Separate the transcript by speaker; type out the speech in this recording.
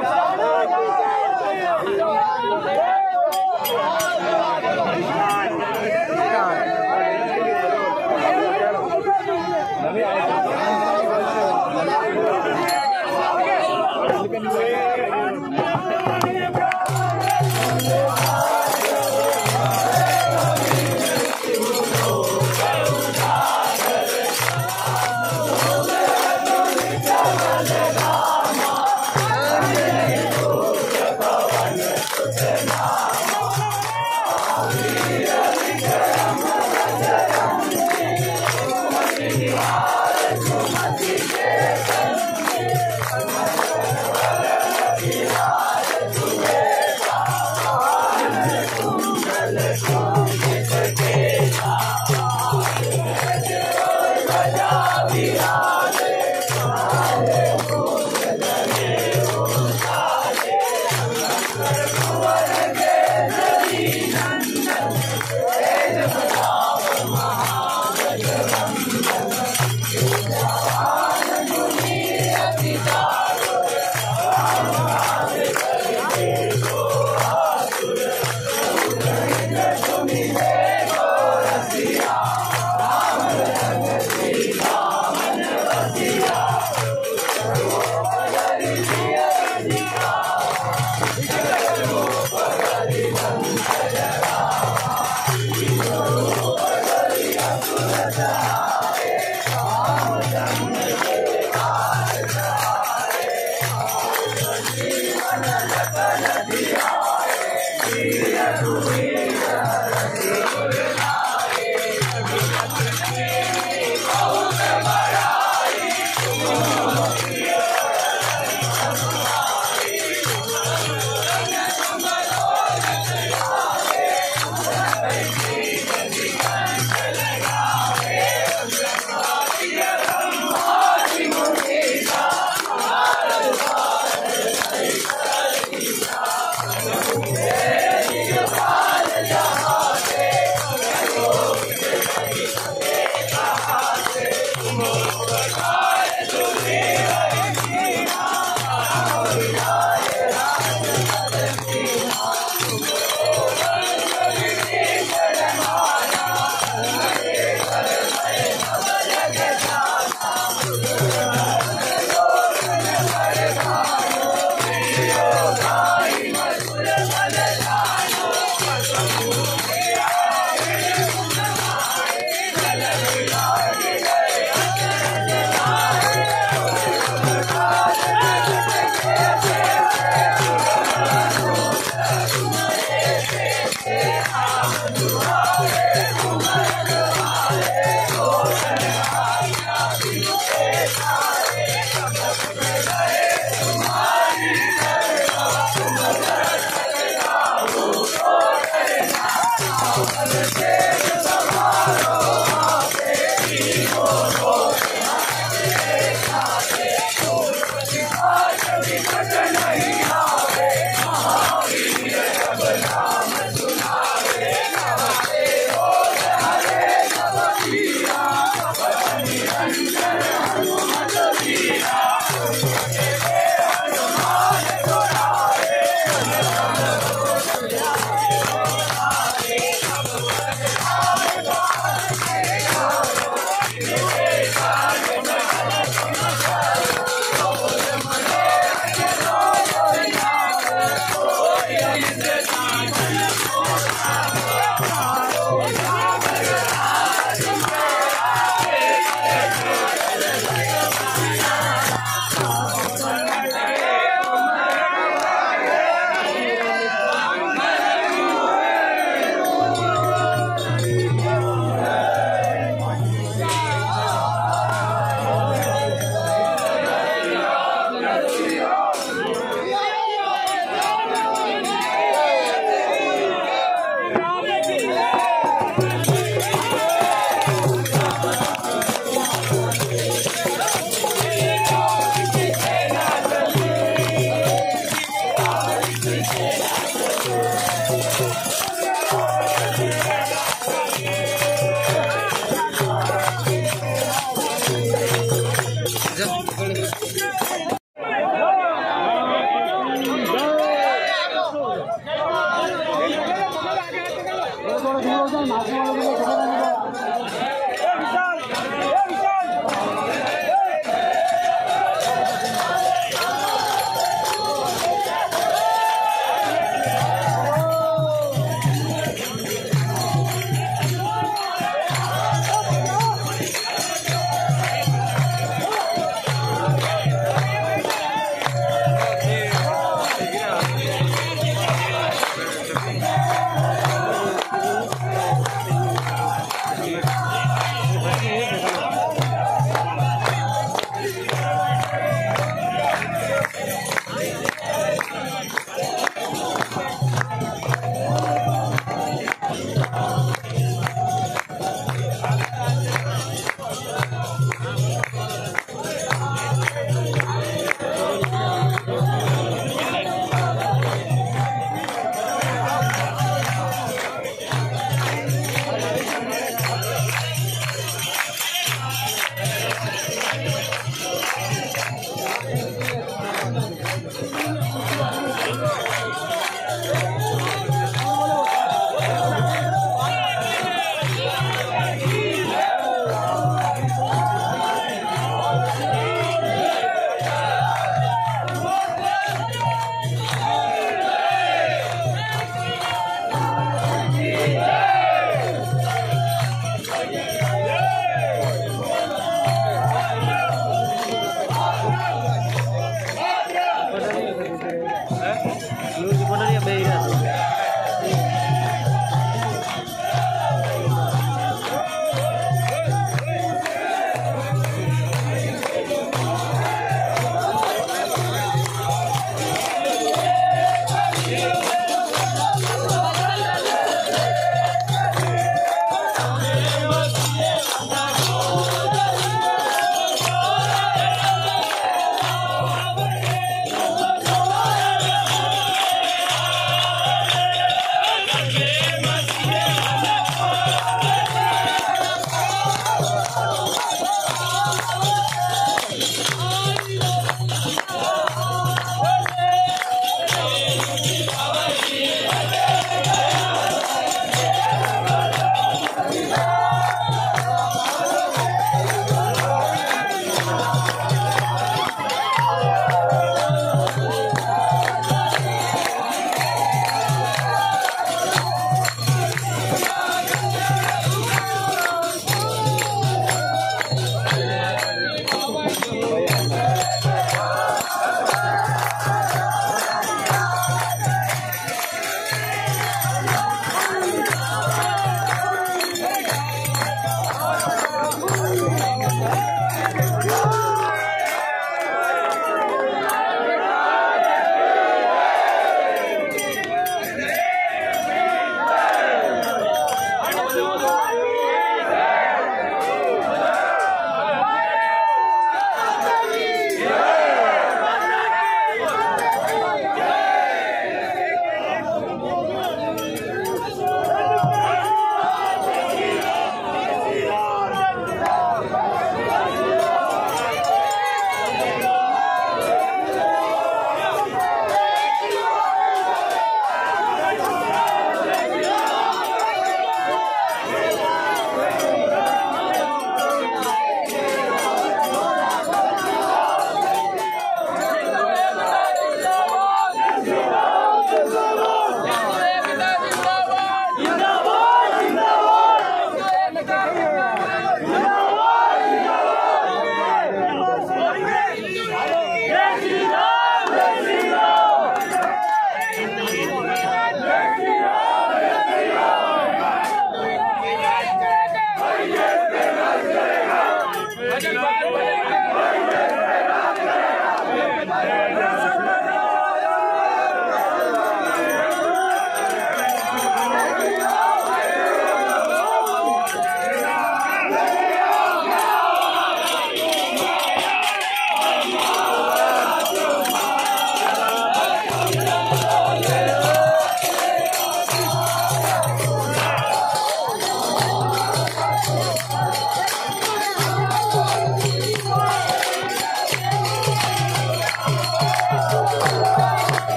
Speaker 1: Yes,
Speaker 2: Every Yeah.